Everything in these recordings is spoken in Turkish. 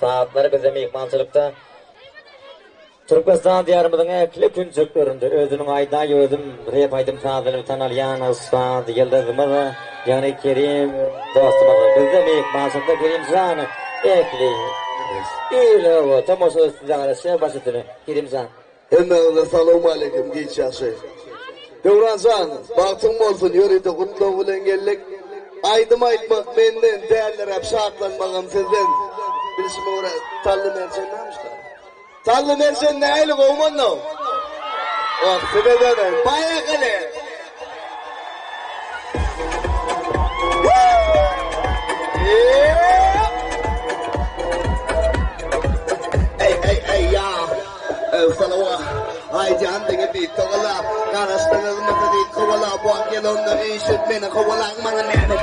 saatları bize mehmançılıkta Türkmenistan diyarımızın ekli küncüklerinde özünün ayda gördüm, rep aydım tazını tanalyan Osman Yıldızımız yani Kerim dostumuz. Bize mehmançılıkta Kerim Can ekli. İyi o tamoşa sizlere şey başlatını Kerim Can. Hemmenize selamu aleyküm geç yaşı. Devrancan, baktın olsun yörüde kutlu bulan geldik. Aydım aytmak benden değerler hep şartlanmağım sizden. Bilişime uğra, tallı mercan neymiş da? Tallı mercan ne aylık olman no? Bak size denen, bayağı kale. Ey ey ey ya. El salawa. Ay diyan tingin dito wala. Karastang mata dito wala. Buwang kilon na isip min ako walang mga nenot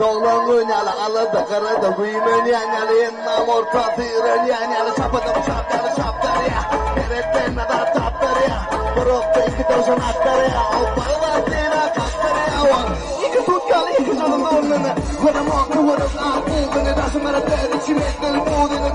Dolanın yalı alı da kara da büyümen yan yalı yenmem orta firen yan yalı çapıdım çapları çapları ya Devletlerin adar tapları ya Bırakta iki dozen atları ya Alpağı var dina kakları ya İki tutkalı iki canın ornını Kırım hakkı varız ağır buldunu Daşım eratları çimetleri buldunu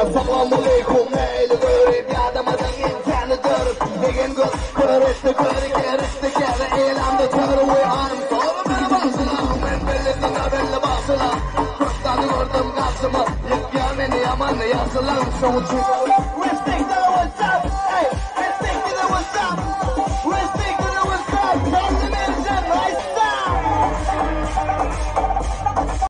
salam alaikum neyle görüp yadamadan insanı görüp Degen göz kırıstı kırı keristı kere eğlamda çağrı ve anım Sonra bana basıla men belli belli basıla Kırktanı gördüm karşıma Yık gelmeni yaman yazılan sonucu